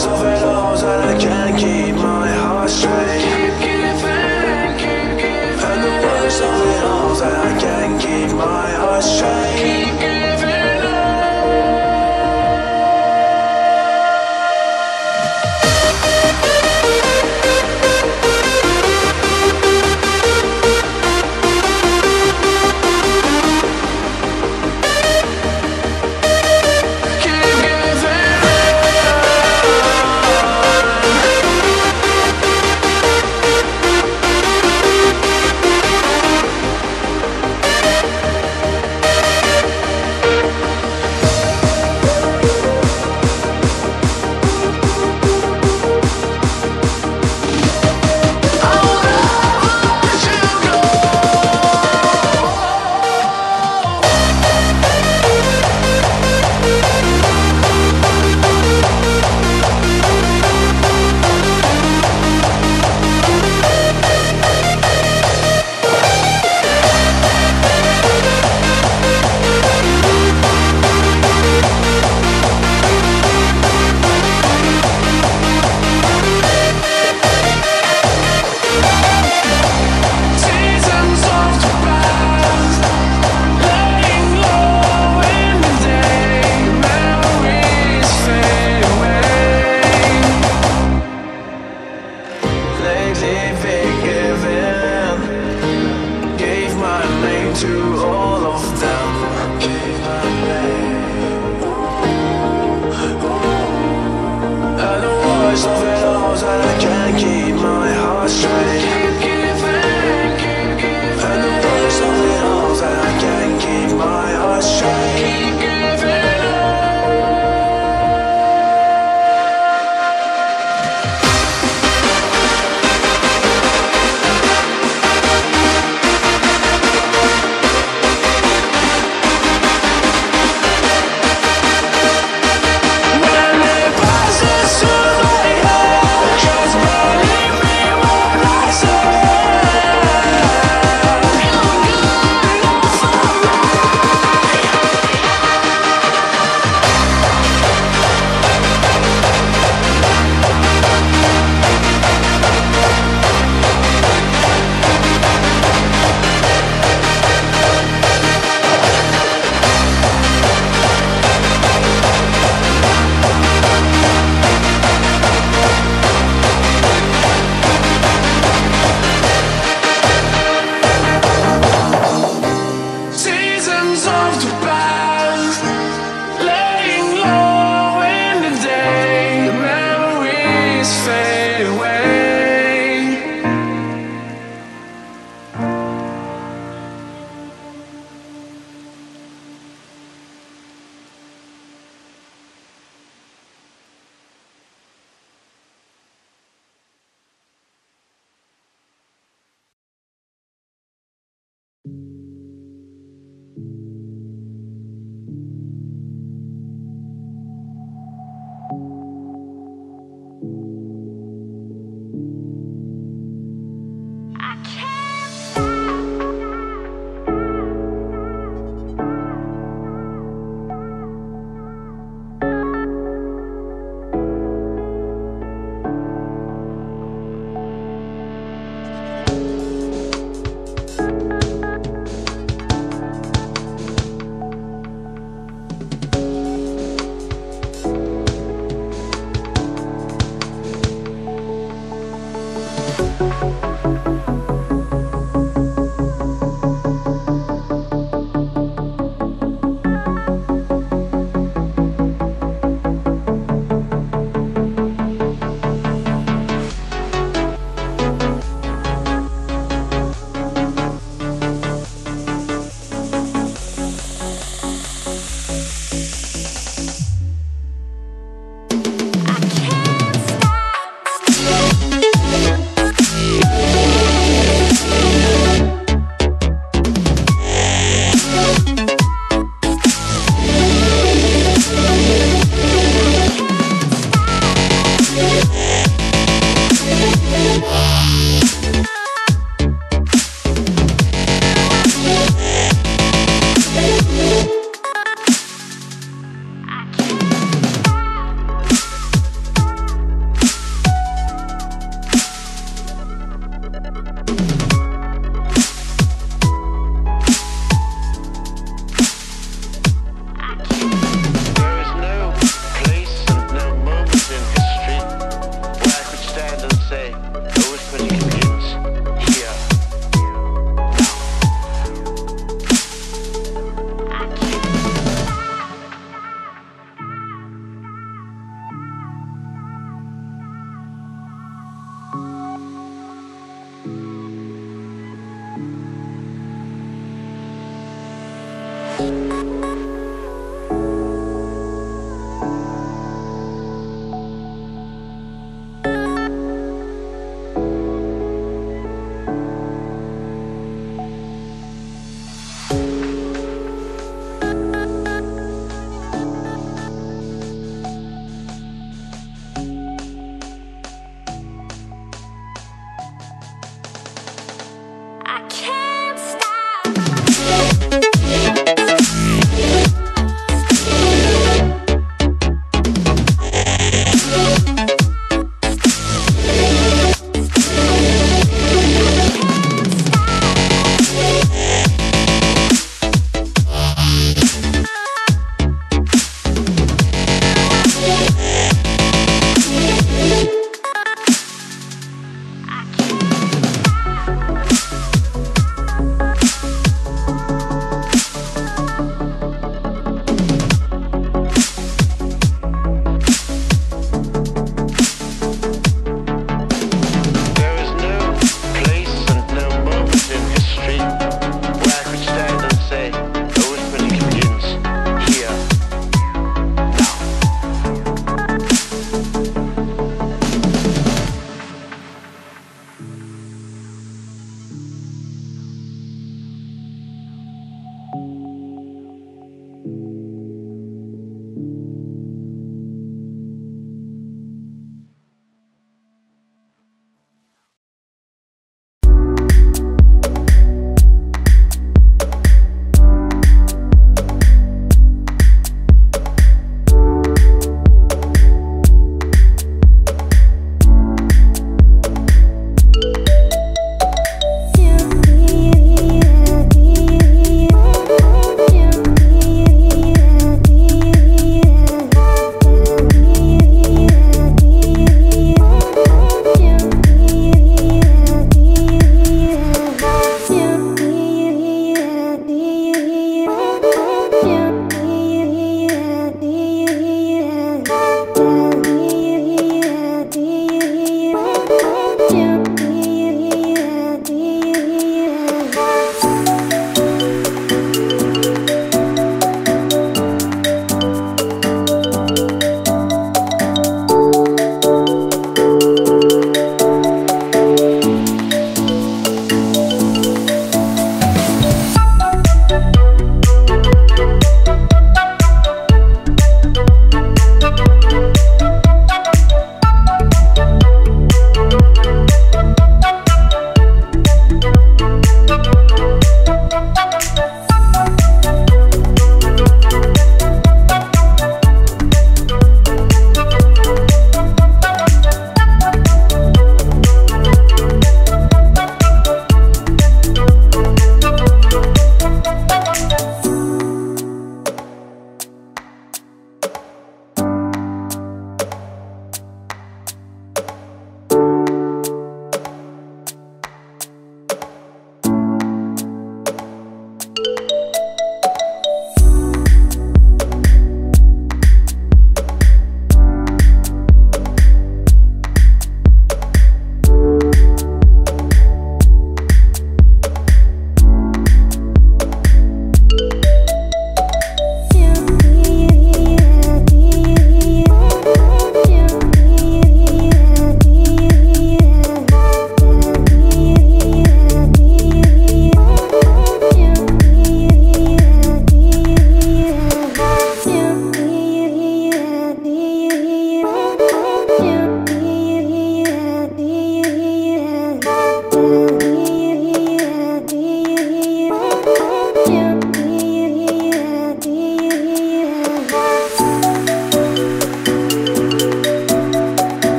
There's always lows and I can't keep my heart straight. And the worst of it all that I can't keep my heart straight.